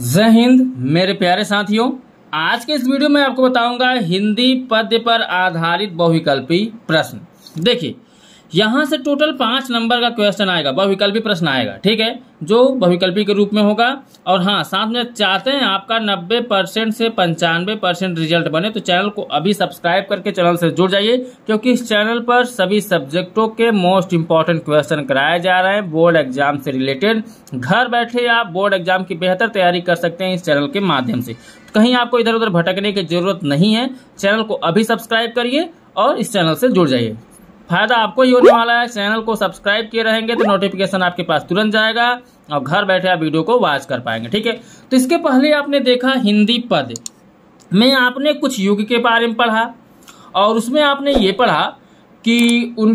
जय हिंद, मेरे प्यारे साथियों। आज के इस वीडियो में आपको बताऊँगा हिंदी पद्य पर आधारित बहुविकल्पी प्रश्न। देखिए यहाँ से टोटल पाँच नंबर का क्वेश्चन आएगा, बहुविकल्पी प्रश्न आएगा, ठीक है? जो बहुविकल्पी के रूप में होगा, और हाँ साथ में चाहते हैं आपका नब्बे परसेंट से पंचानवे परसेंट रिज़ल्ट बने तो चैनल को अभी सब्सक्राइब करके चैनल से जुड़ जाइए, क्योंकि इस चैनल पर सभी सब्जेक्टों के मोस्ट इंपॉर्टेंट क्वेश्चन कराए जा रहे हैं बोर्ड एग्ज़ाम से रिलेटेड घर बैठे आप बोर्ड एग्ज़ाम की बेहतर तैयारी कर सकते हैं इस चैनल के माध्यम से। कहीं आपको इधर उधर भटकने की ज़रूरत नहीं है चैनल को अभी सब्सक्राइब करिए और इस चैनल से जुड़ जाइए। फ़ायदा आपको ही होने वाला है। चैनल को सब्सक्राइब किए रहेंगे तो नोटिफिकेशन आपके पास तुरंत जाएगा और घर बैठे आप वीडियो को वॉच कर पाएँगे, ठीक है? तो इसके पहले आपने देखा हिंदी पद। में आपने कुछ युग के बारे में पढ़ा और उसमें आपने ये पढ़ा कि उन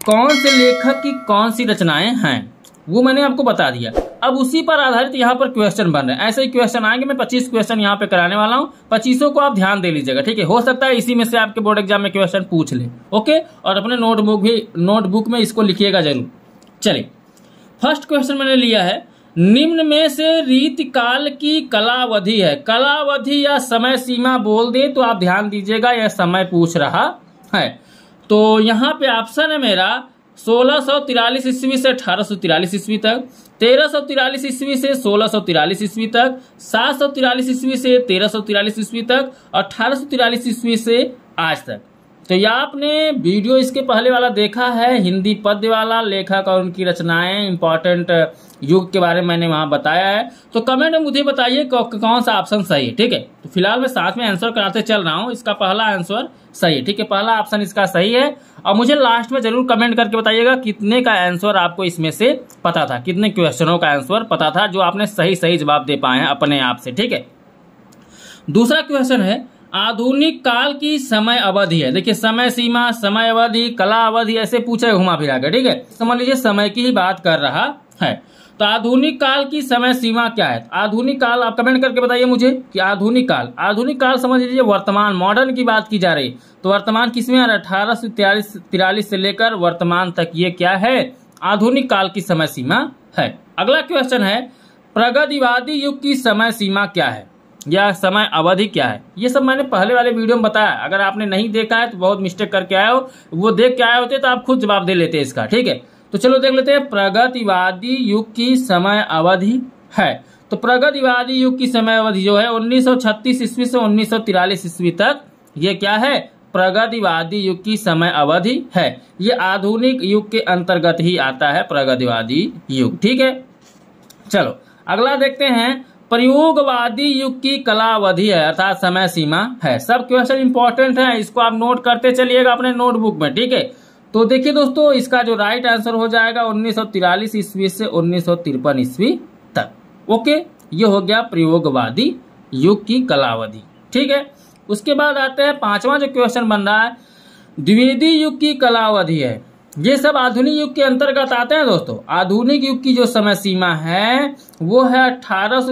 कौन से लेखक की कौन सी रचनाएँ हैं, वो मैंने आपको बता दिया। अब उसी पर आधारित यहाँ पर क्वेश्चन बन रहे हैं। ऐसे ही क्वेश्चन आएँगे, मैं 25 क्वेश्चन यहाँ पे कराने वाला हूँ। पच्चीसों को आप ध्यान दे लीजिएगा, ठीक है? हो सकता है इसी में से आपके बोर्ड एग्ज़ाम में क्वेश्चन पूछ ले, ओके? और अपने नोटबुक भी नोटबुक में इसको लिखिएगा ज़रूर। चलिए फ़र्स्ट क्वेश्चन मैंने लिया है। निम्न में से रीत काल की कलावधि है। कलावधि या समय सीमा बोल दे तो आप ध्यान दीजिएगा, यह समय पूछ रहा है। तो यहाँ पे ऑप्शन है मेरा, सोलह सौ ईस्वी से अठारह ईस्वी तक। तेरह सौ तिरालीस ईस्वी से सोलह सौ तिरालीस ईस्वी तक, सात सौ तिरालीस ईस्वी से तेरह सौ तिरालीस ईस्वी तक, अठारह सौ तिरालीस ईस्वी से आज तक। तो यह आपने वीडियो इसके पहले वाला देखा है, हिंदी पद्य वाला लेखक और उनकी रचनाएँ इंपॉर्टेंट युग के बारे में मैंने वहाँ बताया है। तो कमेंट में मुझे बताइए कौन सा ऑप्शन सही है, ठीक है? तो फ़िलहाल मैं साथ में आंसर कराते चल रहा हूँ, इसका पहला आंसर सही है, ठीक है, पहला ऑप्शन इसका सही है। और मुझे लास्ट में ज़रूर कमेंट करके बताइएगा कितने का आंसर आपको इसमें से पता था, कितने क्वेश्चनों का आंसर पता था जो आपने सही सही जवाब दे पाए हैं अपने आप से, ठीक है। दूसरा क्वेश्चन है, आधुनिक काल की समय अवधि है। देखिए, समय सीमा, समय अवधि, कला अवधि, ऐसे पूछे घुमा फिरा कर ठीक है। समझ लीजिए समय की ही बात कर रहा है। तो आधुनिक काल की समय सीमा क्या है? आधुनिक काल, आप कमेंट करके बताइए मुझे कि आधुनिक काल। आधुनिक काल समझ लीजिए वर्तमान मॉडर्न की बात की जा रही। तो वर्तमान किसमें अठारह सौ तिरालीस से लेकर वर्तमान तक ये क्या है? आधुनिक काल की समय सीमा है। अगला क्वेश्चन है, प्रगतिवादी युग की समय सीमा क्या है? या समय अवधि क्या है? ये सब मैंने पहले वाले वीडियो में बताया। अगर आपने नहीं देखा है तो बहुत मिस्टेक करके आए हो। वो देख के आए होते तो आप खुद जवाब दे लेते इसका, ठीक है? तो चलो देख लेते हैं, प्रगतिवादी युग की समय अवधि है। तो प्रगतिवादी युग की समय अवधि जो है 1936 ईस्वी से उन्नीस ईस्वी तक, ये क्या है? प्रगतिवादी युग की समय अवधि है। ये आधुनिक युग के अंतर्गत ही आता है, प्रगतिवादी युग, ठीक है? चलो, अगला देखते हैं, प्रयोगवादी युग की कलावधि है, अर्थात समय सीमा है। सब क्वेश्चन इंपॉर्टेंट है, इसको आप नोट करते चलिएगा अपने नोटबुक में, ठीक है? तो देखिए दोस्तों, इसका जो राइट आंसर हो जाएगा उन्नीस ईस्वी से उन्नीस सौ तिरपन ईस्वी तक। ओके ये हो गया प्रयोगवादी युग की कलावधि। ठीक है, उसके बाद आते हैं पांचवा जो क्वेश्चन बन रहा है, द्विवेदी युग की कलावधि है। ये सब आधुनिक युग के अंतर्गत आते हैं दोस्तों। आधुनिक युग की जो समय सीमा है, वो है अठारह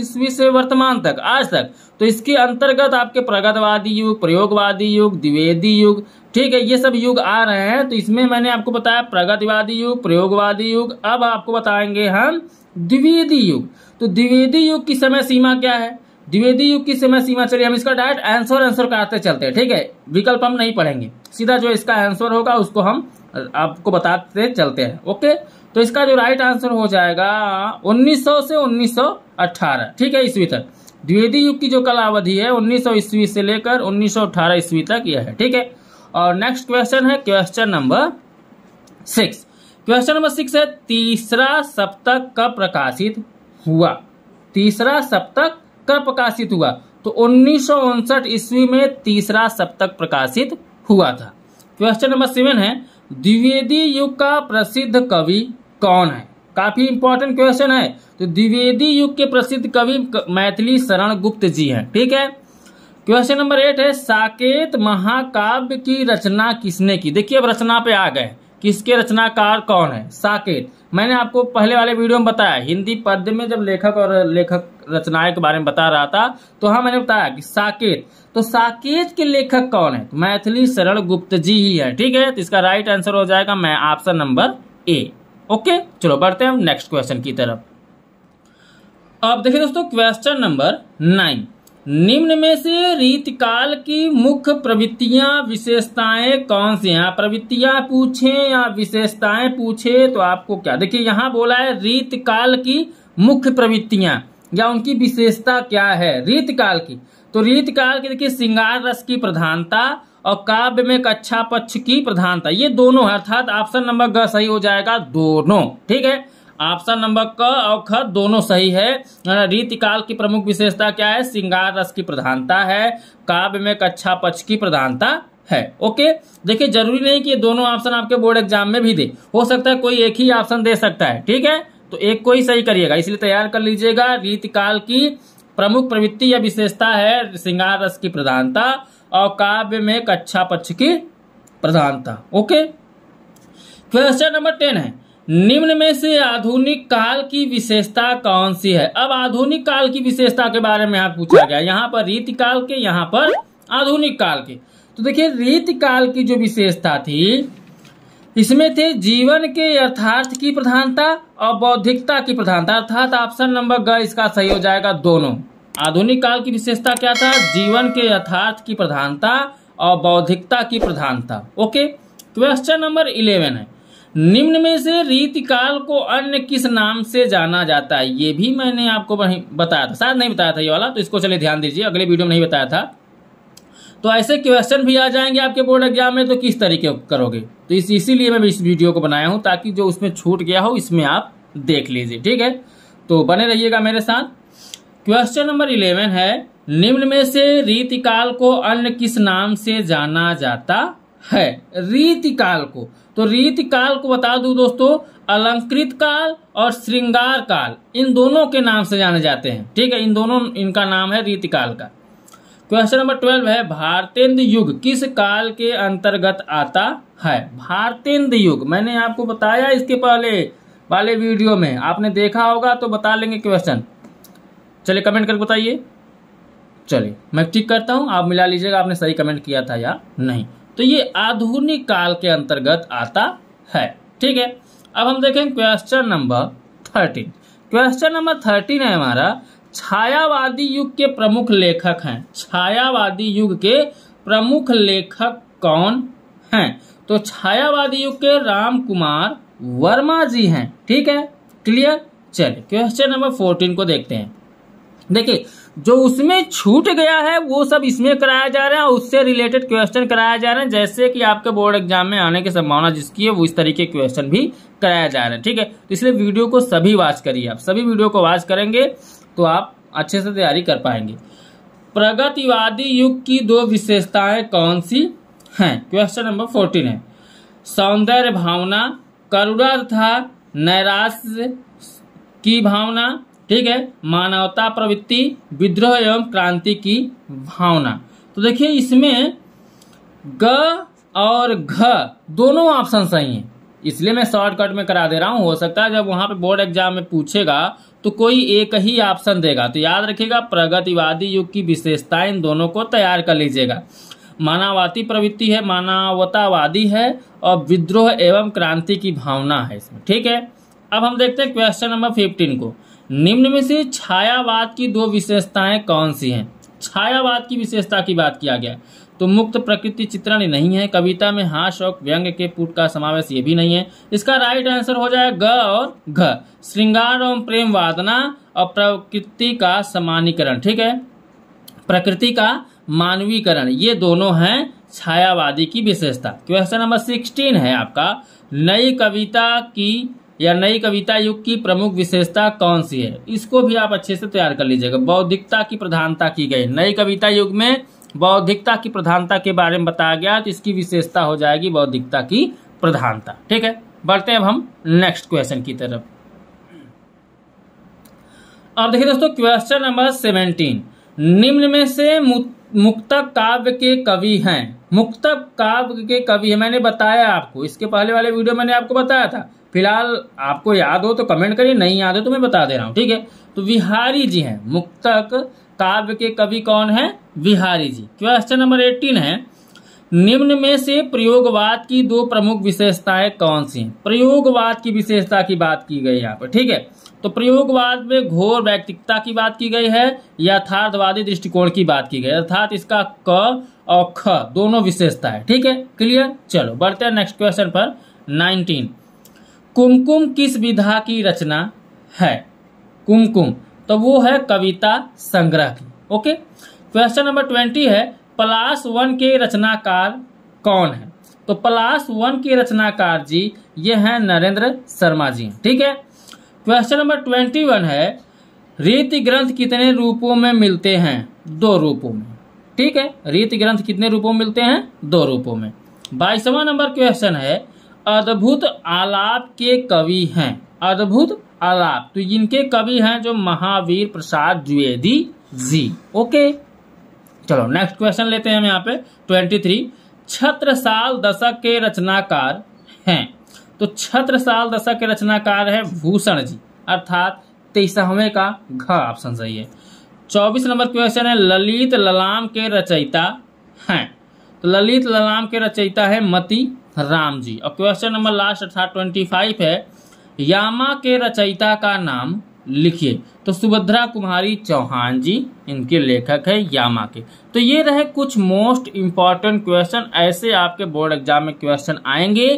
ईस्वी से वर्तमान तक, आज तक। तो इसके अंतर्गत आपके प्रगतवादी युग, प्रयोगवादी युग, द्विवेदी युग, ठीक है, ये सब युग आ रहे हैं। तो इसमें मैंने आपको बताया प्रगतिवादी युग, प्रयोगवादी युग, अब आपको बताएँगे हम द्विवेदी युग। तो द्विवेदी युग की समय सीमा क्या है? द्विवेदी युग की समय सीमा, चलिए हम इसका डायरेक्ट आंसर आंसर कराते चलते हैं, ठीक है? विकल्प हम नहीं पढ़ेंगे। सीधा जो इसका आंसर होगा, उसको हम आपको बताते चलते हैं, ओके? तो इसका जो राइट आंसर हो जाएगा 1900 से 1918 ठीक है, ईस्वी तक। द्विवेदी युग की जो कला अवधि है 1900 ईस्वी से लेकर 1918 ईस्वी तक यह है, ठीक है? और नेक्स्ट क्वेश्चन है question number six question number six है, तीसरा सप्तक कब प्रकाशित हुआ? तीसरा सप्तक कब प्रकाशित हुआ? तो उन्नीस ईस्वी में तीसरा सप्तक प्रकाशित हुआ था। क्वेश्चन नंबर सेवन है द्विवेदी युग का प्रसिद्ध कवि कौन है? काफ़ी इंपॉर्टेंट क्वेश्चन है। तो द्विवेदी युग के प्रसिद्ध कवि मैथिली शरण गुप्त जी हैं, ठीक है? क्वेश्चन नंबर एट है, साकेत महाकाव्य की रचना किसने की? देखिए अब रचना पे आ गए। किसके रचनाकार कौन है? साकेत। मैंने आपको पहले वाले वीडियो में बताया, हिंदी पद्य में जब लेखक और लेखक रचनाएँ के बारे में बता रहा था तो हाँ मैंने बताया कि साकेत तो साकेत के लेखक कौन है? तो मैथिली शरण गुप्त जी ही है, ठीक है? तो इसका राइट आंसर हो जाएगा, मैं ऑप्शन नंबर ए ओके चलो, बढ़ते हैं नेक्स्ट क्वेश्चन की तरफ़। अब देखिए दोस्तों क्वेश्चन नंबर नाइन निम्न में से रीतकाल की मुख्य प्रवृत्तियाँ, विशेषताएँ कौन सी हैं? प्रवृत्तियाँ पूछे या विशेषताएँ पूछे तो आपको क्या? देखिए, यहाँ बोला है रीतकाल की मुख्य प्रवृत्तियाँ। या उनकी विशेषता क्या है? रीतकाल की। तो रीतकाल की देखिए, श्रृंगार रस की प्रधानता और काव्य में कच्छा पक्ष की प्रधानता, ये दोनों है, अर्थात ऑप्शन नंबर ग सही हो जाएगा दोनों, ठीक है? ऑप्शन नंबर क और ख दोनों सही है। रीतिकाल की प्रमुख विशेषता क्या है? श्रृंगार रस की प्रधानता है, काव्य में कच्छा पक्ष की प्रधानता है, ओके? देखिए, ज़रूरी नहीं कि ये दोनों ऑप्शन आपके बोर्ड एग्ज़ाम में भी दे, हो सकता है कोई एक ही ऑप्शन दे सकता है, ठीक है? तो एक को ही सही करिएगा, इसलिए तैयार कर लीजिएगा। रीतिकाल की प्रमुख प्रवृत्ति या विशेषता है श्रृंगार रस की प्रधानता और काव्य में कक्षा पक्ष की प्रधानता। ओके? क्वेश्चन नंबर टेन है, निम्न में से आधुनिक काल की विशेषता कौन सी है? अब आधुनिक काल की विशेषता के बारे में आप पूछा गया, यहाँ पर रीति काल के, यहाँ पर आधुनिक काल के। तो देखिए रीति काल की जो विशेषता थी इसमें थे जीवन के यथार्थ की प्रधानता और बौद्धिकता की प्रधानता। अर्थात ऑप्शन नंबर ग, इसका सही हो जाएगा दोनों। आधुनिक काल की विशेषता क्या था? जीवन के यथार्थ की प्रधानता और बौद्धिकता की प्रधानता। ओके क्वेश्चन नंबर इलेवन है। निम्न में से रीति काल को अन्य किस नाम से जाना जाता है? ये भी मैंने आपको बताया था। शायद नहीं बताया था ये वाला तो इसको चलिए ध्यान दीजिए। अगले वीडियो में नहीं बताया था। तो ऐसे क्वेश्चन भी आ जाएँगे आपके बोर्ड एग्ज़ाम में तो किस तरीके करोगे? तो इस इसीलिए मैं इस वीडियो को बनाया हूँ, ताकि जो उसमें छूट गया हो, इसमें आप देख लीजिए, ठीक है? तो बने रहिएगा मेरे साथ। क्वेश्चन नंबर इलेवन है, निम्न में से रीतिकाल को अन्य किस नाम से जाना जाता है? रीतिकाल को। तो रीतिकाल को बता दू दोस्तों, अलंकृत काल और श्रृंगार काल, इन दोनों के नाम से जाने जाते हैं, ठीक है? इन दोनों, इनका नाम है रीतिकाल का। क्वेश्चन नंबर ट्वेल्व है, भारतेंद्र युग किस काल के अंतर्गत आता है? भारतेंद्र युग, मैंने आपको बताया इसके पहले, वाले वीडियो में। आपने देखा होगा तो बता लेंगे क्वेश्चन चलिए कमेंट करके बताइए। चलिए, मैं ठीक करता हूँ, आप मिला लीजिएगा, आपने सही कमेंट किया था या नहीं। तो ये आधुनिक काल के अंतर्गत आता है, ठीक है? अब हम देखें question number thirteen question number thirteen है हमारा छायावादी युग के प्रमुख लेखक हैं। छायावादी युग के प्रमुख लेखक कौन हैं? तो छायावादी युग के राम कुमार वर्मा जी हैं। ठीक है? क्लियर चलिए क्वेश्चन नंबर फोर्टीन को देखते हैं। देखिए, जो उसमें छूट गया है, वो सब इसमें कराया जा रहा है उससे रिलेटेड क्वेश्चन कराया जा रहा है। जैसे कि आपके बोर्ड एग्ज़ाम में आने की संभावना जिसकी है, वो इस तरीके के क्वेश्चन भी कराया जा रहा है। ठीक है? तो इसलिए वीडियो को सभी वॉच करिए आप। सभी वीडियो को वॉच करेंगे। तो आप अच्छे से तैयारी कर पाएँगे। प्रगतिवादी युग की दो विशेषताएँ कौन सी हैं? क्वेश्चन नंबर फोर्टीन है। सौंदर्य भावना, करुणा तथा नैराश्य की भावना, ठीक है? मानवता प्रवृत्ति, विद्रोह एवं क्रांति की भावना। तो देखिए, इसमें ग और घ दोनों ऑप्शन सही हैं। इसलिए मैं शॉर्टकट में करा दे रहा हूँ। हो सकता है जब वहाँ पे बोर्ड एग्ज़ाम में पूछेगा तो कोई एक ही ऑप्शन देगा। तो याद रखिएगा, प्रगतिवादी युग की विशेषताएँ इन दोनों को तैयार कर लीजिएगा। मानववादी प्रवृत्ति है, मानवतावादी है और विद्रोह एवं क्रांति की भावना है इसमें। ठीक है? अब हम देखते हैं क्वेश्चन नंबर फिफ्टीन को। निम्न में से छायावाद की दो विशेषताएँ कौन सी हैं? छायावाद की विशेषता की बात किया गया। तो मुक्त प्रकृति चित्रण नहीं है, कविता में हास और व्यंग के पुट का समावेश ये भी नहीं है। इसका राइट आंसर हो जाए ग और घ। श्रृंगार और प्रेम वादना और प्रकृति का समानीकरण, ठीक है? प्रकृति का मानवीकरण, ये दोनों हैं छायावादी की विशेषता। क्वेश्चन नंबर सिक्सटीन है आपका। नई कविता की या नई कविता युग की प्रमुख विशेषता कौन सी है? इसको भी आप अच्छे से तैयार कर लीजिएगा। बौद्धिकता की प्रधानता की गई। नई कविता युग में बौद्धिकता की प्रधानता के बारे में बताया गया तो इसकी विशेषता हो जाएगी बौद्धिकता की प्रधानता। ठीक है? बढ़ते हैं अब हम नेक्स्ट क्वेश्चन की तरफ़। अब देखिए दोस्तों क्वेश्चन नंबर सेवेंटीन निम्न में से मुक्तक काव्य के कवि हैं। मुक्तक काव्य के कवि है, मैंने बताया आपको। इसके पहले वाले वीडियो मैंने आपको बताया था। फ़िलहाल आपको याद हो तो कमेंट करिए, नहीं याद हो तो मैं बता दे रहा हूँ। ठीक है? तो विहारी जी हैं, मुक्तक काव्य के कवि कौन है? Bihari ji. Question number eighteen है। निम्न में से प्रयोगवाद की दो प्रमुख विशेषताएँ कौन सी प्रयोगवाद की विशेषता की बात की गई यहाँ पर, ठीक है? तो प्रयोगवाद में घोर वैयक्तिकता की बात की गई है, यथार्थवादी दृष्टिकोण की बात की गई अर्थात इसका क और ख दोनों विशेषता है, ठीक है? क्लियर चलो, बढ़ते हैं नेक्स्ट क्वेश्चन पर। नाइनटीन कुमकुम किस विधा की रचना है? कुमकुम। तो वो है कविता संग्रह की, ओके? क्वेश्चन नंबर ट्वेंटी है प्लास वन के रचनाकार कौन है? तो प्लास वन के रचनाकार जी, ये हैं नरेंद्र शर्मा जी, ठीक है? क्वेश्चन नंबर ट्वेंटी वन है, रीति ग्रंथ कितने रूपों में मिलते हैं? दो रूपों में, ठीक है? रीति ग्रंथ कितने रूपों में मिलते हैं? दो रूपों में। बाईसवा नंबर क्वेश्चन है, अद्भुत आलाप के कवि हैं। अद्भुत आलाप। तो इनके कवि हैं जो महावीर प्रसाद द्विवेदी जी। ओके चलो नेक्स्ट क्वेश्चन लेते हैं हम यहाँ पे। ट्वेंटी थ्री छत्रसाल दशक के रचनाकार हैं। तो छत्रसाल दशक के रचनाकार है भूषण जी, अर्थात तेईसवें का घ ऑप्शन सही है चौबीस नंबर क्वेश्चन है, ललित ललाम के रचयिता हैं। तो ललित ललाम के रचयिता है मती राम जी। और क्वेश्चन नंबर लास्ट अर्थात ट्वेंटी फाइव है। यामा के रचयिता का नाम लिखिए। तो सुभद्रा कुमारी चौहान जी, इनके लेखक है यामा के। तो ये रहे कुछ मोस्ट इंपॉर्टेंट क्वेश्चन ऐसे आपके बोर्ड एग्ज़ाम में क्वेश्चन आएँगे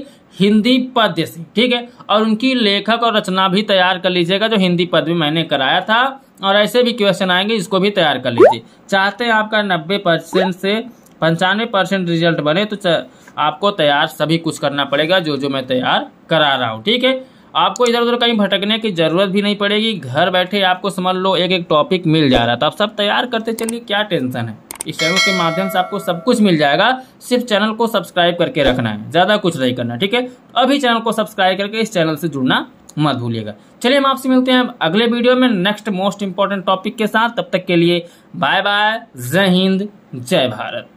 हिंदी पद्य से, ठीक है? और उनकी लेखक और रचना भी तैयार कर लीजिएगा, जो हिंदी पद भी मैंने कराया था, और ऐसे भी क्वेश्चन आएँगे, इसको भी तैयार कर लीजिए। चाहते हैं आपका नब्बे परसेंट से पंचानवे परसेंट रिज़ल्ट बने तो आपको तैयार सभी कुछ करना पड़ेगा जो जो मैं तैयार करा रहा हूँ, ठीक है? आपको इधर उधर कहीं भटकने की ज़रूरत भी नहीं पड़ेगी। घर बैठे आपको समझ लो एक एक टॉपिक मिल जा रहा है। तो आप सब तैयार करते चलिए, क्या टेंशन है? इस चैनल के माध्यम से आपको सब कुछ मिल जाएगा। सिर्फ़ चैनल को सब्सक्राइब करके रखना है, ज़्यादा कुछ नहीं करना, ठीक है? अभी चैनल को सब्सक्राइब करके इस चैनल से जुड़ना मत भूलिएगा। चलिए हम आपसे मिलते हैं अगले वीडियो में नेक्स्ट मोस्ट इंपॉर्टेंट टॉपिक के साथ। तब तक के लिए बाय बाय जय हिंद, जय भारत।